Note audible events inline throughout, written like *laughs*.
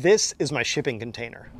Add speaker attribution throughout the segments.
Speaker 1: This is my shipping container.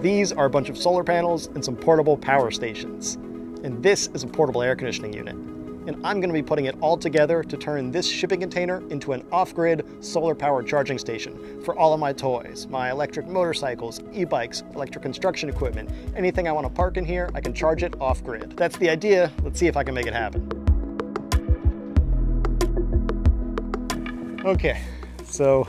Speaker 1: These are a bunch of solar panels and some portable power stations. And this is a portable air conditioning unit. And I'm gonna be putting it all together to turn this shipping container into an off-grid solar power charging station for all of my toys, my electric motorcycles, e-bikes, electric construction equipment, anything I wanna park in here, I can charge it off-grid. That's the idea, let's see if I can make it happen. Okay, so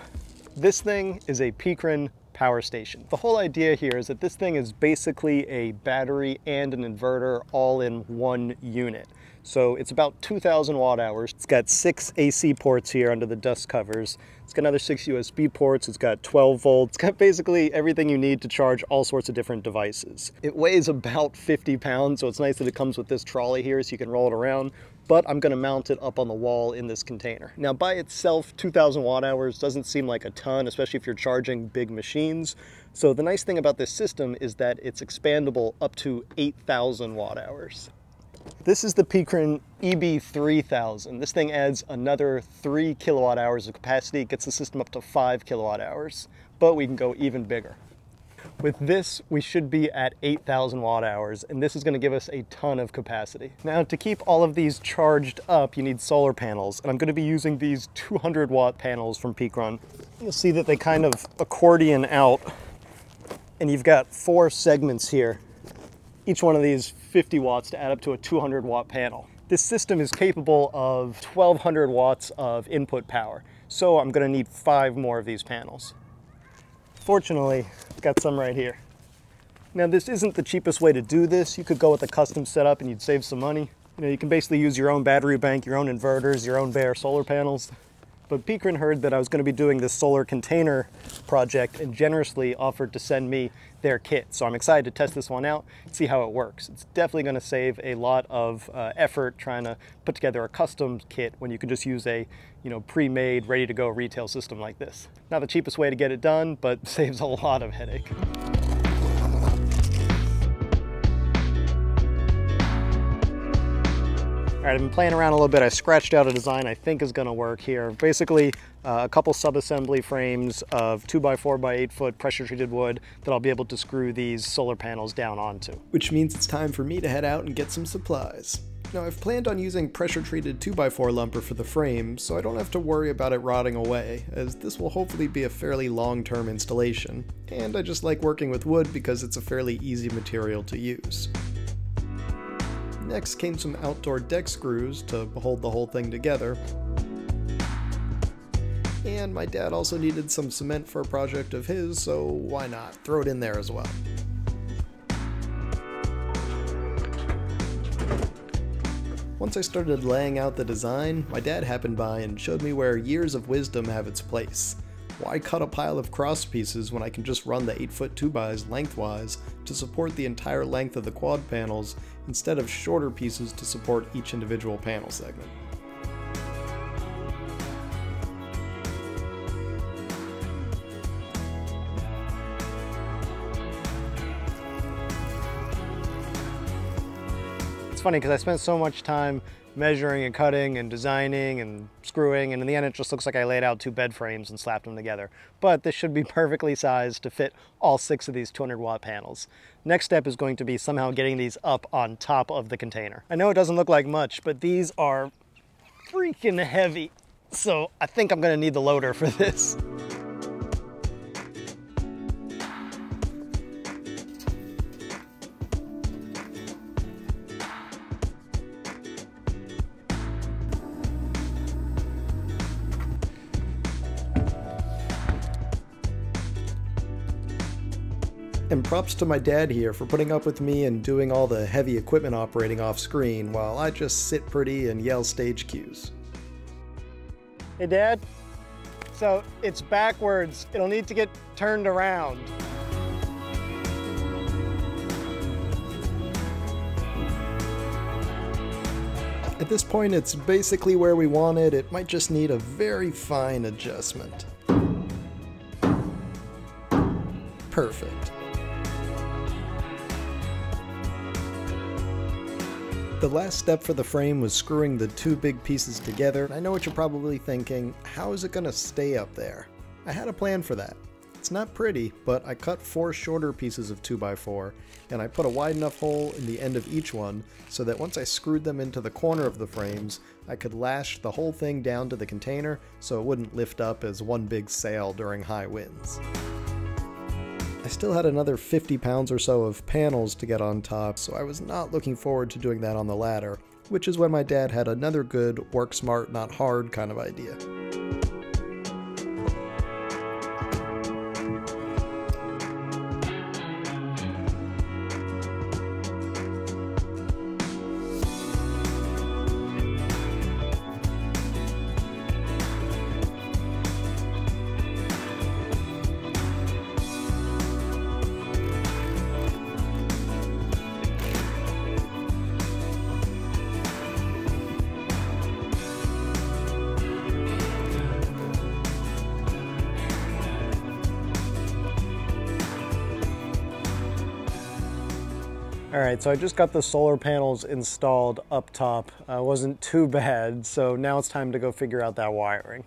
Speaker 1: this thing is a Pecron power station. The whole idea here is that this thing is basically a battery and an inverter all in one unit. So it's about 2000 watt hours. It's got six AC ports here under the dust covers. It's got another six USB ports. It's got 12 volts. *laughs* It's got basically everything you need to charge all sorts of different devices. It weighs about 50 pounds, so it's nice that it comes with this trolley here so you can roll it around but I'm gonna mount it up on the wall in this container. Now by itself, 2000 watt hours doesn't seem like a ton, especially if you're charging big machines. So the nice thing about this system is that it's expandable up to 8000 watt hours. This is the Pecron EB3000. This thing adds another three kilowatt hours of capacity, gets the system up to five kilowatt hours, but we can go even bigger. With this, we should be at 8,000 watt hours, and this is gonna give us a ton of capacity. Now, to keep all of these charged up, you need solar panels, and I'm gonna be using these 200 watt panels from Pecron. You'll see that they kind of accordion out, and you've got four segments here. Each one of these 50 watts to add up to a 200 watt panel. This system is capable of 1200 watts of input power, so I'm gonna need five more of these panels. Fortunately, I've got some right here. Now this isn't the cheapest way to do this. You could go with a custom setup and you'd save some money. You know, you can basically use your own battery bank, your own inverters, your own bare solar panels. But Pecron heard that I was going to be doing this solar container project and generously offered to send me their kit. So I'm excited to test this one out, see how it works. It's definitely going to save a lot of uh, effort trying to put together a custom kit when you can just use a you know, pre-made, ready-to-go retail system like this. Not the cheapest way to get it done, but *laughs* saves a lot of headache. Right, I've been playing around a little bit. I scratched out a design I think is gonna work here. Basically, uh, a couple sub-assembly frames of 2 by 4 by 8 foot pressure treated wood that I'll be able to screw these solar panels down onto.
Speaker 2: Which means it's time for me to head out and get some supplies. Now I've planned on using pressure treated 2x4 lumber for the frame, so I don't have to worry about it rotting away, as this will hopefully be a fairly long-term installation, and I just like working with wood because it's a fairly easy material to use. Next came some outdoor deck screws to hold the whole thing together, and my dad also needed some cement for a project of his, so why not? Throw it in there as well. Once I started laying out the design, my dad happened by and showed me where years of wisdom have its place. Why cut a pile of cross pieces when I can just run the 8 foot 2x lengthwise to support the entire length of the quad panels instead of shorter pieces to support each individual panel segment?
Speaker 1: It's funny because I spent so much time measuring and cutting and designing and screwing and in the end it just looks like I laid out two bed frames and slapped them together. But this should be *laughs* perfectly sized to fit all six of these 200 watt panels. Next step is going to be somehow getting these up on top of the container. I know it doesn't look like much, but these are freaking heavy. So I think I'm gonna need the loader for *laughs* this.
Speaker 2: And props to my dad here for putting up with me and doing all the heavy equipment operating off screen while I just sit pretty and yell stage cues.
Speaker 1: Hey Dad, so it's backwards. It'll need to get turned around.
Speaker 2: At this point, it's basically where we want it. It might just need a very fine adjustment. Perfect.
Speaker 1: The last step for the frame was screwing the two big pieces together. I know what you're probably thinking, how is it going to stay up there? I had a plan for that. It's not pretty, but I cut four shorter pieces of 2x4, and I put a wide enough hole in the end of each one so that once I screwed them into the corner of the frames, I could lash the whole thing down to the container so it wouldn't lift up as one big sail during high winds. I still had another 50 pounds or so of panels to get on top, so I was not looking forward to doing that on the ladder, which is when my dad had another good work smart, not hard kind of idea.
Speaker 3: All right, so I just got the solar panels installed up top. Uh, wasn't too bad, so now it's time to go figure out that wiring.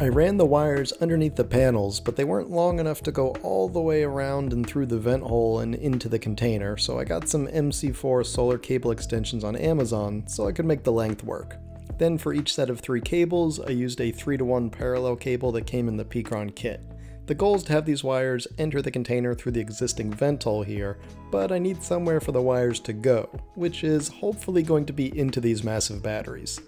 Speaker 1: I ran the wires underneath the panels, but they weren't long enough to go all the way around and through the vent hole and into the container, so I got some MC4 solar cable extensions on Amazon so I could make the length work. Then for each set of three cables, I used a 3 to 1 parallel cable that came in the Pecron kit. The goal is to have these wires enter the container through the existing vent hole here, but I need somewhere for the wires to go, which is hopefully going to be into these massive batteries.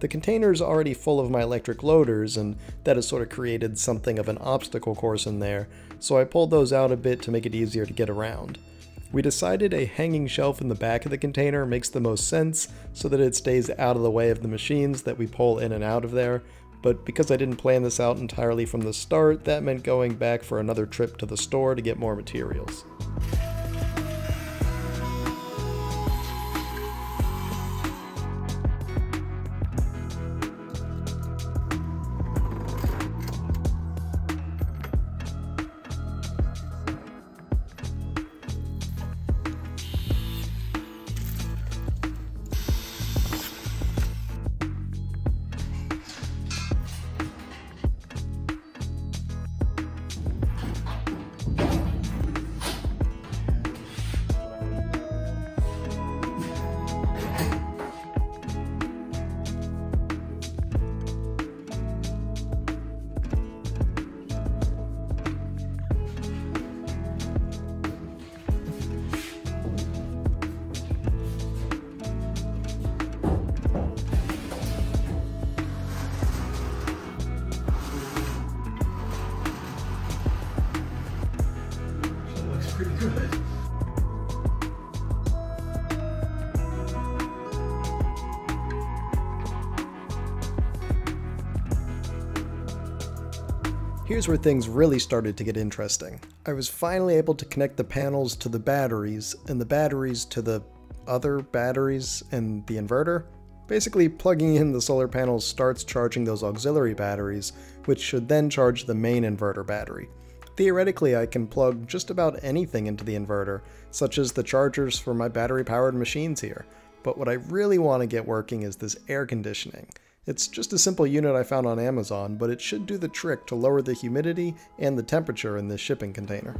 Speaker 1: The container is already full of my electric loaders, and that has sort of created something of an obstacle course in there, so I pulled those out a bit to make it easier to get around. We decided a hanging shelf in the back of the container makes the most sense so that it stays out of the way of the machines that we pull in and out of there, but because I didn't plan this out entirely from the start, that meant going back for another trip to the store to get more materials. Here's where things really started to get interesting. I was finally able to connect the panels to the batteries, and the batteries to the other batteries and the inverter. Basically, plugging in the solar panels starts charging those auxiliary batteries, which should then charge the main inverter battery. Theoretically, I can plug just about anything into the inverter, such as the chargers for my battery-powered machines here, but what I really want to get working is this air conditioning. It's just a simple unit I found on Amazon, but it should do the trick to lower the humidity and the temperature in this shipping container.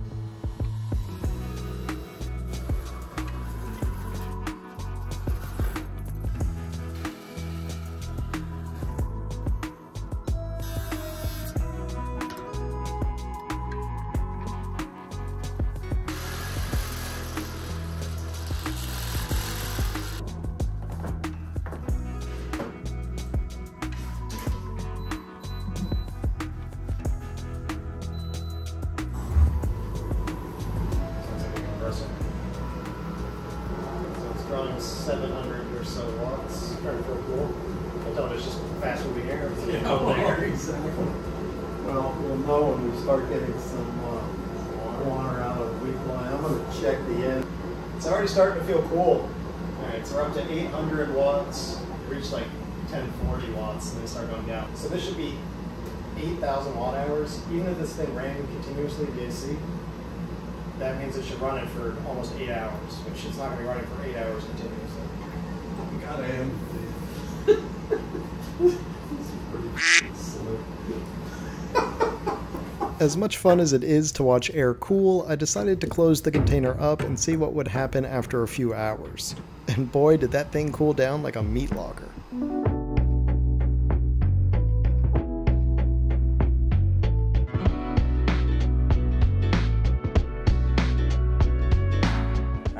Speaker 3: 700 or so watts. Pretty cool. I thought it was just fast moving air. *laughs*
Speaker 4: Yeah, *laughs* there, exactly. Well, we'll know when we start getting some uh, water out of the weak line. I'm gonna check the end.
Speaker 3: It's already starting to feel cool. Alright, so we're up to 800 watts. Reached like 1040 watts and then start going down. So this should be
Speaker 2: 8,000 watt hours, even if this thing ran continuously DC, that means it should run it for almost eight hours, which it's not going to be running for eight hours continuously.
Speaker 5: God, I am. this *laughs* is pretty slick.
Speaker 2: As much fun as it is to watch air cool, I decided to close the container up and see what would happen after a few hours. And boy, did that thing cool down like a meat logger.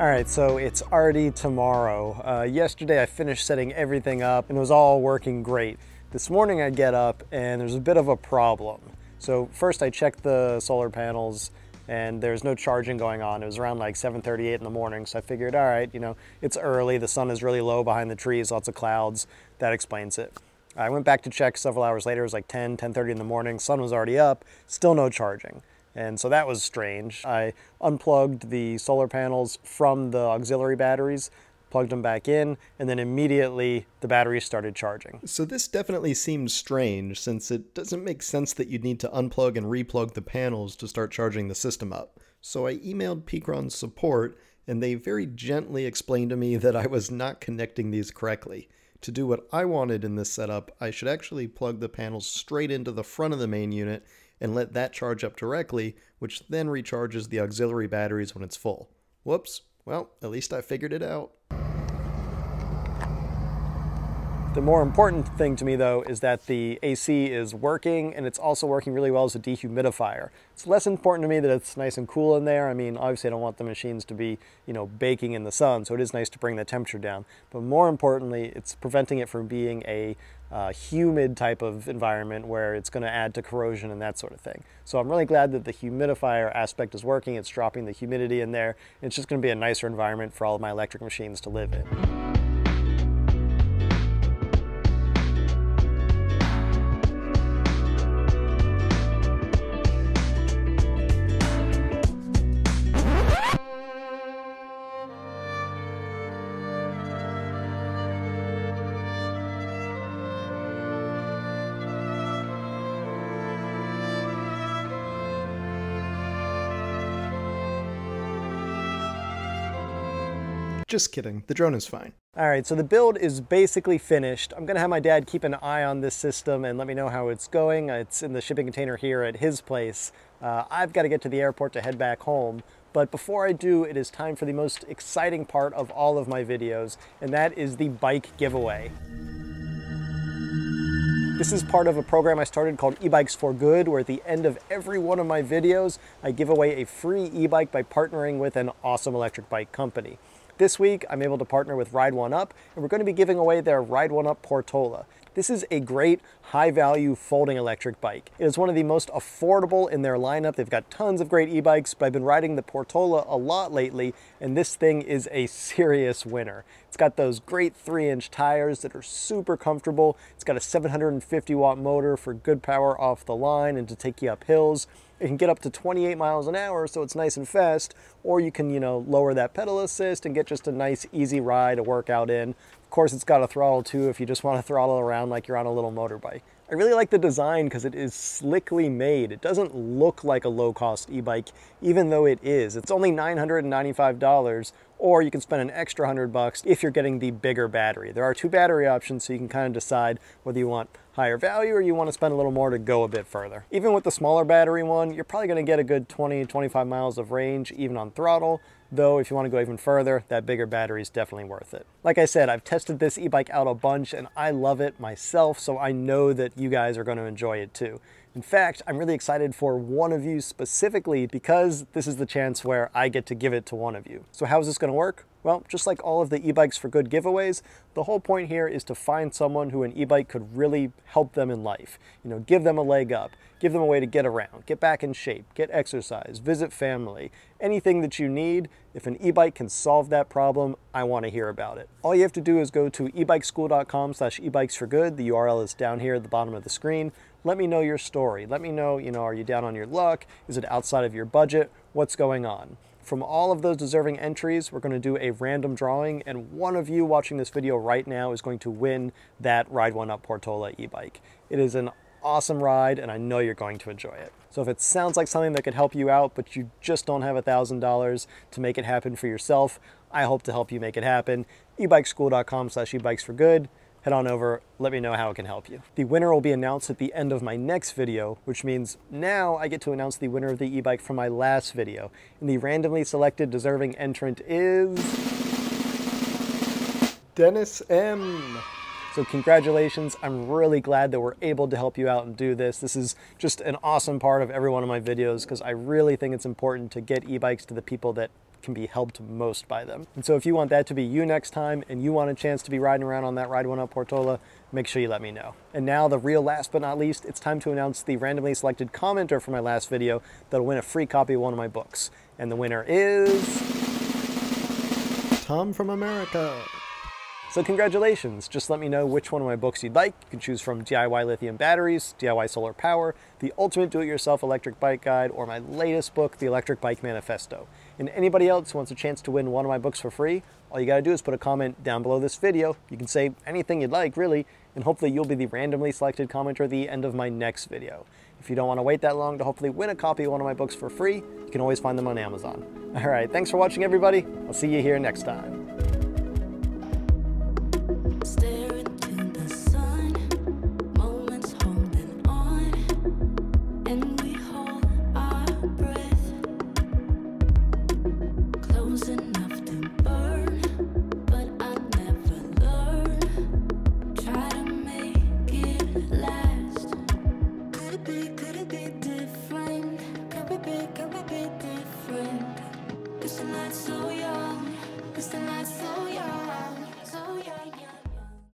Speaker 1: Right, so it's already tomorrow. Uh, yesterday I finished setting everything up and it was all working great. This morning I get up and there's a bit of a problem. So first I checked the solar panels and there's no charging going on. It was around like 7.38 in the morning, so I figured, all right, you know, it's early, the sun is really low behind the trees, lots of clouds, that explains it. I went back to check several hours later, it was like 10, 10.30 in the morning, sun was already up, still no charging. And so that was strange. I unplugged the solar panels from the auxiliary batteries, plugged them back in, and then immediately the batteries started charging.
Speaker 2: So this definitely seems strange since it doesn't make sense that you'd need to unplug and replug the panels to start charging the system up. So I emailed Pecron support and they very gently explained to me that I was not connecting these correctly. To do what I wanted in this setup, I should actually plug the panels straight into the front of the main unit and let that charge up directly, which then recharges the auxiliary batteries when it's full. Whoops, well, at least I figured it out.
Speaker 1: The more important thing to me though is that the AC is working and it's also working really well as a dehumidifier. It's less important to me that it's nice and cool in there. I mean, obviously I don't want the machines to be, you know, baking in the sun, so it is nice to bring the temperature down. But more importantly, it's preventing it from being a uh, humid type of environment where it's going to add to corrosion and that sort of thing. So I'm really glad that the humidifier aspect is working. It's dropping the humidity in there. It's just going to be a nicer environment for all of my electric machines to live in.
Speaker 2: Just kidding, the drone is fine.
Speaker 1: All right, so the build is basically finished. I'm gonna have my dad keep an eye on this system and let me know how it's going. It's in the shipping container here at his place. Uh, I've gotta get to the airport to head back home. But before I do, it is time for the most exciting part of all of my videos, and that is the bike giveaway. This is part of a program I started called E-Bikes for Good, where at the end of every one of my videos, I give away a free e-bike by partnering with an awesome electric bike company. This week, I'm able to partner with Ride One Up, and we're going to be giving away their Ride One Up Portola. This is a great high value folding electric bike. It is one of the most affordable in their lineup. They've got tons of great e-bikes, but I've been riding the Portola a lot lately, and this thing is a *laughs* serious winner. It's got those great three inch tires that are super comfortable. It's got a 750 watt motor for good power off the line and to take you up hills. It can get up to 28 miles an hour, so it's nice and fast, or you can, you know, lower that pedal assist and get just a nice easy ride to work out in. Of course, it's got a throttle too if you just want to throttle around like you're on a little motorbike. I really like the design because it is slickly made. It doesn't look like a low-cost e-bike, even though it is. It's only $995, or you can spend an extra 100 bucks if you're getting the bigger battery. There are two battery options, so you can kind of decide whether you want higher value or you want to spend a little more to go a bit further. Even with the smaller battery one, you're probably going to get a good 20, 25 miles of range, even on throttle, though if you want to go even further, that bigger battery is definitely worth it. Like I said, I've tested this e-bike out a bunch and I love it myself, so I know that you guys are going to enjoy it too. In fact, I'm really excited for one of you specifically because this is the chance where I get to give it to one of you. So how is this going to work? Well, just like all of the e-bikes for good giveaways, the whole point here is to find someone who an e-bike could really help them in life. You know, give them a leg up, give them a way to get around, get back in shape, get exercise, visit family, anything that you need. If an e-bike can solve that problem, I want to hear about it. All you have to do is go to ebikeschool.com slash ebikesforgood. The URL is down here at the bottom of the screen. Let me know your story. Let me know, you know, are you down on your luck? Is it outside of your budget? What's going on? From all of those deserving entries, we're going to do a random drawing, and one of you watching this video right now is going to win that Ride One Up Portola e-bike. It is an awesome ride and I know you're going to enjoy it. So if it sounds like something that could help you out, but you just don't have $1,000 to make it happen for yourself, I hope to help you make it happen. ebikeschool.com slash ebikes for good. Head on over, let me know how it can help you. The winner will be announced at the end of my next video, which means now I get to announce the winner of the e-bike from my last video. And the randomly selected deserving entrant is... Dennis M. So congratulations. I'm really glad that we're able to help you out and do this. This is just an awesome part of every one of my videos because I really think it's important to get e-bikes to the people that can be helped most by them. And so if you want that to be you next time and you want a chance to be riding around on that Ride One Up Portola, make sure you let me know. And now the real last but not least, it's time to announce the randomly selected commenter for my last video that'll win a free copy of one of my books. And the winner is...
Speaker 2: Tom from America.
Speaker 1: So congratulations, just let me know which one of my books you'd like. You can choose from DIY lithium batteries, DIY solar power, the ultimate do-it-yourself electric bike guide, or my latest book, The Electric Bike Manifesto. And anybody else who wants a chance to win one of my books for free, all you gotta do is put a comment down below this video. You can say anything you'd like, really, and hopefully you'll be the randomly selected commenter at the end of my next video. If you don't wanna wait that long to hopefully win a copy of one of my books for free, you can always find them on Amazon. All right, thanks for watching everybody. I'll see you here next time. Stay.